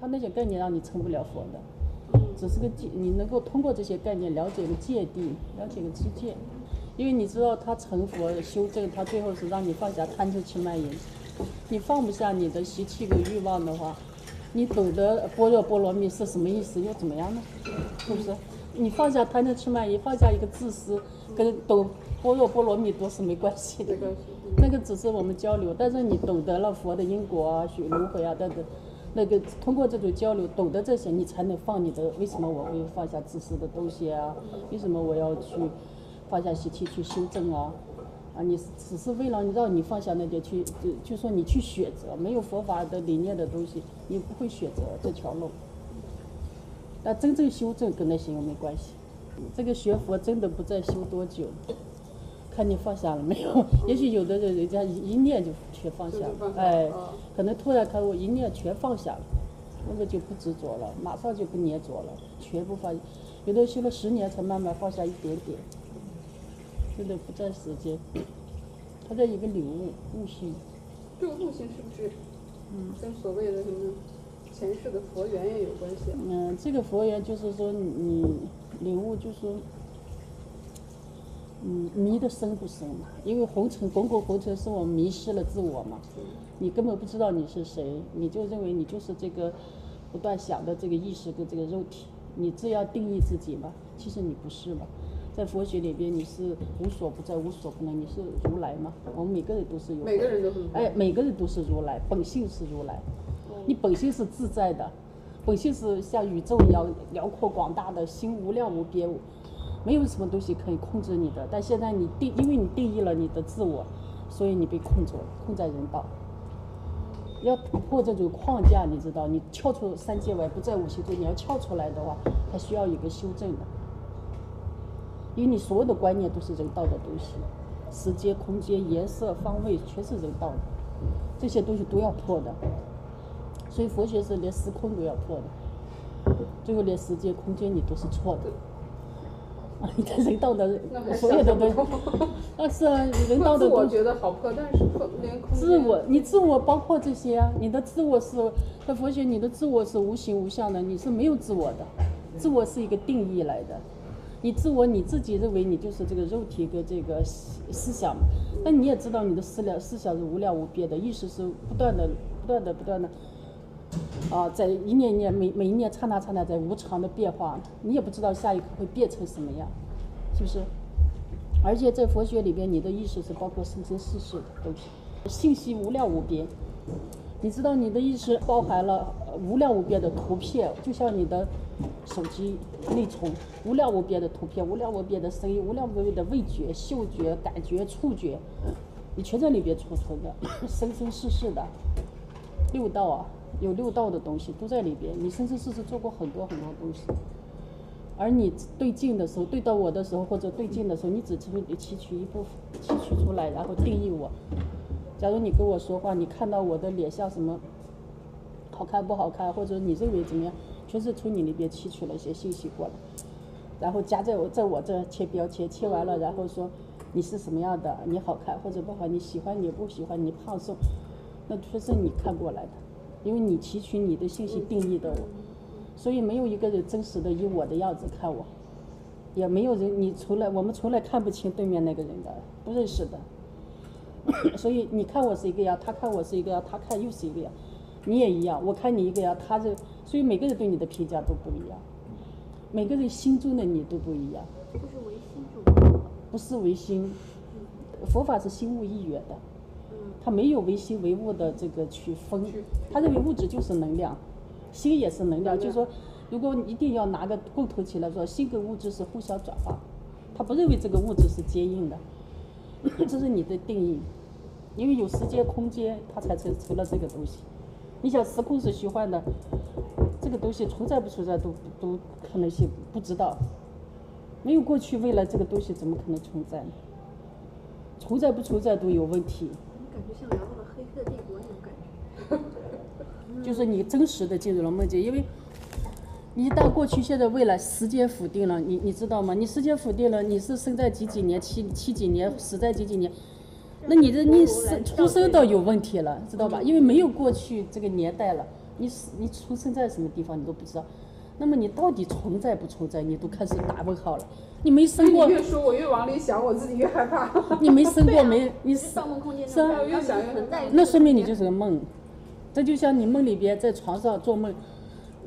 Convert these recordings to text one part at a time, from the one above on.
他那些概念让你成不了佛的。只是个界，你能够通过这些概念了解个界定，了解个知见，因为你知道他成佛修正，他最后是让你放下贪嗔痴慢疑。你放不下你的习气跟欲望的话，你懂得般若波罗蜜是什么意思又怎么样呢？是不是？你放下贪嗔痴慢疑，放下一个自私，跟懂般若波罗蜜多是没关系的。那个只是我们交流，但是你懂得了佛的因果啊、许轮回啊等等。那个通过这种交流，懂得这些，你才能放你的。为什么我会放下自私的东西啊？为什么我要去放下习气去修正啊？啊，你只是为了让你放下那些去，就就说你去选择，没有佛法的理念的东西，你不会选择这条路。但真正修正跟那些又没关系。这个学佛真的不再修多久。看你放下了没有？也许有的人人家一念就全放下了，哎，可能突然开悟，一念全放下了，那个就不执着了，马上就不粘着了，全部放。有的修了十年才慢慢放下一点点，真的不占时间。他在一个领悟悟性。这个悟性是不是，嗯，跟所谓的什么前世的佛缘也有关系？嗯，这个佛缘就是说你领悟就是。嗯，迷的深不深嘛？因为红尘滚滚红尘，是我们迷失了自我嘛。你根本不知道你是谁，你就认为你就是这个不断想的这个意识跟这个肉体，你这样定义自己嘛？其实你不是嘛。在佛学里边，你是无所不在、无所不能，你是如来嘛？我们每个人都是有。每个人都是。哎，每个人都是如来，本性是如来。你本性是自在的，本性是像宇宙一样辽阔广大的心，无量无边。没有什么东西可以控制你的，但现在你定，因为你定义了你的自我，所以你被控制了，控在人道。要突破这种框架，你知道，你跳出三界外，不在五行中，你要跳出来的话，它需要一个修正的。因为你所有的观念都是人道的东西，时间、空间、颜色、方位，全是人道的，这些东西都要破的。所以佛学是连时空都要破的，最后连时间、空间你都是错的。你的人道的所有的东西，啊是啊，人道的。我觉得好破，但是破连空自我，你自我包括这些啊。你的自我是在佛学，你的自我是无形无相的，你是没有自我的。自我是一个定义来的。你自我你自己认为你就是这个肉体跟这个思思想，但你也知道你的思量思想是无量无边的，意识是不断的、不断的、不断的。啊，在一年年每每一年刹那刹那在无常的变化，你也不知道下一刻会变成什么样，是不是？而且在佛学里边，你的意识是包括生生世世的东西，信息无量无边。你知道你的意识包含了无量无边的图片，就像你的手机内存，无量无边的图片，无量无边的声音，无量无边的味觉、嗅觉、感觉、触觉，你全在里边储存的，生生世世的六道啊。有六道的东西都在里边，你生生世世做过很多很多东西，而你对镜的时候，对到我的时候，或者对镜的时候，你只提提取一部分，提取出来，然后定义我。假如你跟我说话，你看到我的脸像什么，好看不好看，或者你认为怎么样，全是从你那边提取了一些信息过来，然后加在我在我这贴标签，贴完了，然后说你是什么样的，你好看或者不好，你喜欢你不喜欢，你胖瘦，那全是你看过来的。因为你提取你的信息定义的我，所以没有一个人真实的以我的样子看我，也没有人你从来我们从来看不清对面那个人的，不认识的。所以你看我是一个样，他看我是一个样，他看又是一个样，你也一样，我看你一个样，他这，所以每个人对你的评价都不一样，每个人心中的你都不一样。这是唯心主不是唯心，佛法是心物一元的。他没有唯心唯物的这个区分，他认为物质就是能量，心也是能量。就是说，如果一定要拿个共同起来说，心跟物质是互相转化，他不认为这个物质是坚硬的，这是你的定义。因为有时间空间，它才成成了这个东西。你想时空是虚幻的，这个东西存在不存在都都可能性不知道，没有过去未来，这个东西怎么可能存在呢？存在不存在都有问题。感觉像聊到了黑客帝国那种感觉，就是你真实的进入了梦境，因为你一旦过去、现在、未来时间否定了，你你知道吗？你时间否定了，你是生在几几年、七七几年，死在几几年，那你的你生出生都有问题了，知道吧？因为没有过去这个年代了，你是你出生在什么地方你都不知道，那么你到底存在不存在，你都开始打问号了。你没生过你，越说，我越往里想，我自己越害怕。你没生过没？你是盗梦空间是啊那种越想越存在，那说明你就是个梦。这就像你梦里边在床上做梦，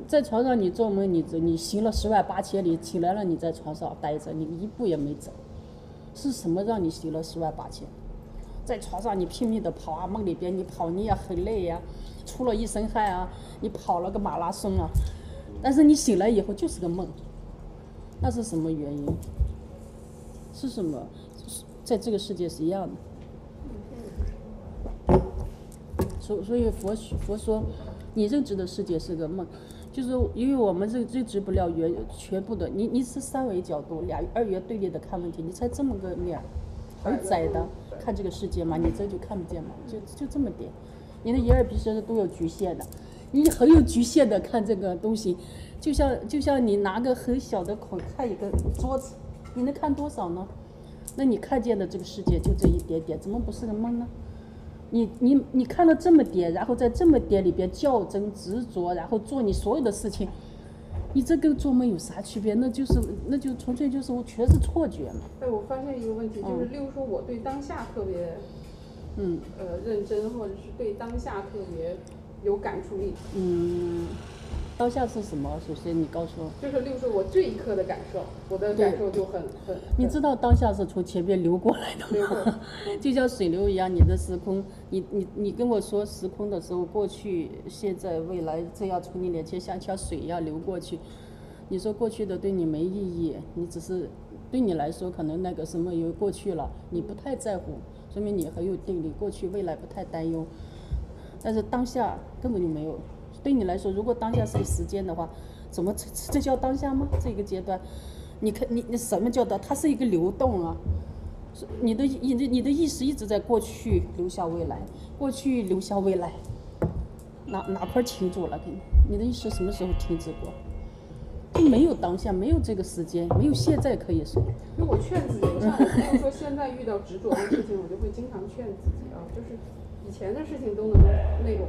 在床上你做梦，你你行了十万八千里，起来了你在床上待着，你一步也没走，是什么让你行了十万八千？在床上你拼命的跑啊，梦里边你跑你也很累呀、出了一身汗啊，你跑了个马拉松啊，但是你醒来以后就是个梦，那是什么原因？是什么？是在这个世界是一样的。所所以佛学佛说，你认知的世界是个梦，就是因为我们认认知不了原全部的，你你是三维角度，俩二元对立的看问题，你才这么个面儿，很窄的看这个世界嘛，你这就看不见嘛，就就这么点，你的眼耳鼻舌都有局限的，你很有局限的看这个东西，就像就像你拿个很小的孔看一个桌子，你能看多少呢？那你看见的这个世界就这一点点，怎么不是个梦呢？你你你看了这么点，然后在这么点里边较真执着，然后做你所有的事情，你这跟做梦有啥区别？那就是那就纯粹就是我全是错觉嘛。哎，我发现一个问题，就是嗯例如说我对当下特别嗯呃认真，或者是对当下特别有感触力，嗯，当下是什么？首先你告诉我，就是例如说我这一刻的感受，我的感受就很很你知道当下是从前面流过来的吗？就像水流一样，你的时空，你你你跟我说时空的时候，过去、现在、未来这样从你脸前像像水一样流过去。你说过去的对你没意义，你只是对你来说可能那个什么有过去了，你不太在乎，说明你很有定力，过去未来不太担忧。但是当下根本就没有，对你来说，如果当下是个时间的话，怎么这这叫当下吗？这个阶段，你看你你什么叫的？它是一个流动啊，是你的你的你的意识一直在过去留下未来，过去留下未来，哪哪块儿停住了？给你，你的意识什么时候停止过？没有当下，没有这个时间，没有现在可以说。因为我劝自己，像我如说现在遇到执着的事情，我就会经常劝自己啊，就是以前的事情都能那种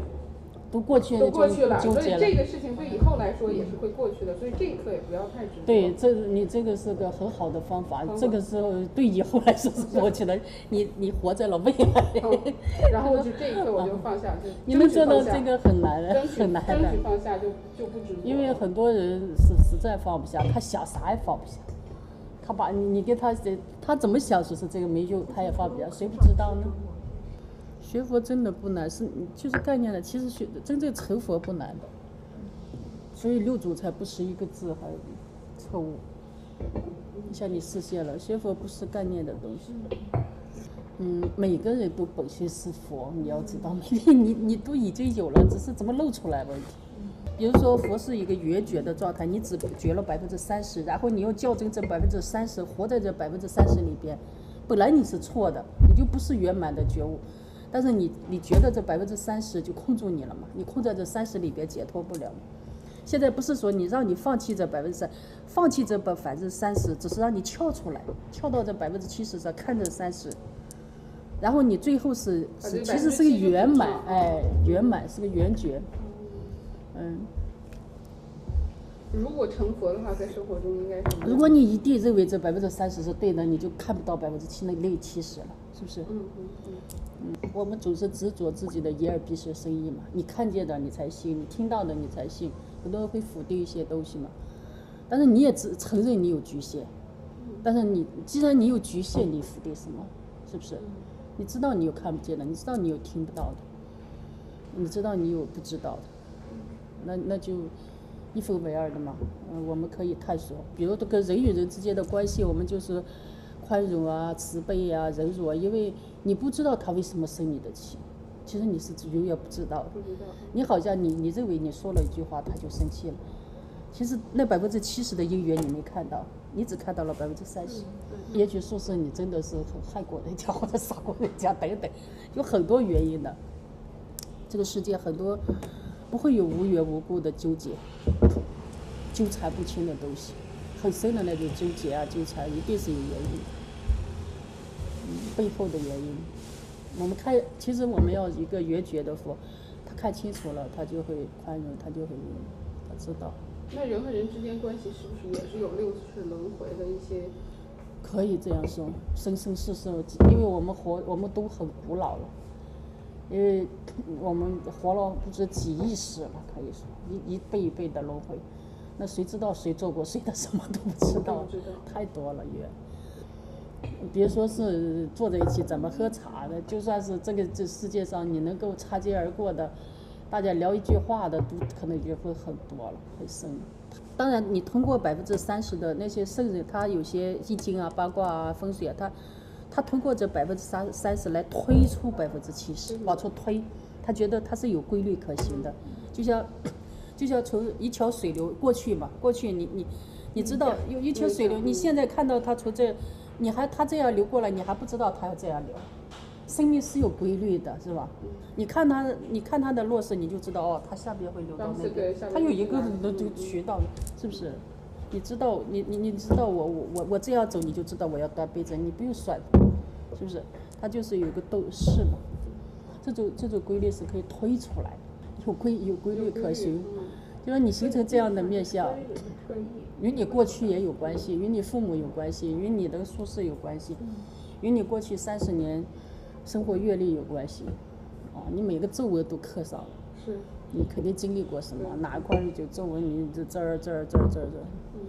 都过去了都过去了，所以。这个事情对以后来说也是会过去的，所以这一刻也不要太执着。对，这你这个是个很好的方法这个时候对以后来说是过去了，你你活在了未来。嗯，然后就这一刻我就放下，就 你们做到这个很难争取很难的争取，放下就就不执着。因为很多人是实在放不下，他想啥也放不下，他把你你跟他谁，他怎么想说是这个没用，他也放不下，谁不知道呢？学佛真的不难，是就是概念的，其实学真正成佛不难的，所以六祖才不识一个字还错误。像你实现了，学佛不是概念的东西。嗯，每个人都本性是佛，你要知道，你你你都已经有了，只是怎么露出来问题。比如说，佛是一个圆觉的状态，你只觉了百分之三十，然后你又校正这百分之三十，活在这百分之三十里边，本来你是错的，你就不是圆满的觉悟，但是你你觉得这百分之三十就控住你了嘛？你控在这三十里边解脱不了。现在不是说你让你放弃这百分之三，放弃这百分之三十，只是让你跳出来，跳到这百分之七十上看这三十，然后你最后是是其实是个圆满就，哎，圆满是个圆觉，嗯。如果成佛的话，在生活中应该如果你一定认为这百分之三十是对的，你就看不到百分之七那另七十了，是不是？嗯嗯嗯，我们总是执着自己的眼耳鼻舌身意嘛，你看见的你才信，你听到的你才信，很多人会否定一些东西嘛。但是你也只承认你有局限，但是你既然你有局限，你否定什么？是不是？你知道你有看不见的，你知道你有听不到的，你知道你有不知道的，那那就一分为二的嘛。嗯、我们可以探索，比如这个人与人之间的关系，我们就是宽容啊、慈悲啊、忍辱啊，因为你不知道他为什么生你的气，其实你是永远不知道的。你好像你你认为你说了一句话他就生气了，其实那百分之七十的因缘你没看到，你只看到了百分之三十。也许说是你真的是很害过人家或者杀过人家等等，有很多原因的。这个世界很多不会有无缘无故的纠结、纠缠不清的东西，很深的那种纠结啊、纠缠，一定是有原因背后的原因。我们看，其实我们要一个圆觉的佛，他看清楚了，他就会宽容，他就会他知道。那人和人之间关系是不是也是有六世轮回的一些？可以这样说，生生世世，因为我们活，我们都很古老了，因为我们活了不知几亿世了，可以说一一辈一辈的轮回，那谁知道谁做过谁的，什么都不知道太多了也。别说是坐在一起怎么喝茶的，就算是这个这世界上你能够擦肩而过的，大家聊一句话的，都可能也会很多了，很深。当然，你通过百分之三十的那些圣人，他有些易经啊、八卦啊、风水啊，他他通过这百分之三三十来推出百分之七十，往出推，他觉得他是有规律可行的，就像就像从一条水流过去嘛，过去你你你知道有一条水流，你现在看到它从这，你还它这样流过来，你还不知道它要这样流。生命是有规律的，是吧？你看它，你看它的落势，你就知道哦，它下边会流到那边它有一个是哪的这个渠道，是不是？你知道，你你你知道我我我我这样走，你就知道我要端杯子，你不用算，是不是？它就是有一个斗势嘛，这种这种规律是可以推出来的，有规有规律可循。嗯就说你形成这样的面相，与你过去也有关系，与你父母有关系，与你的宿舍有关系，与你过去三十年生活阅历有关系。啊，你每个皱纹都刻上了，是，你肯定经历过什么，哪一块儿有皱纹，你这这儿这儿这儿这儿这儿，嗯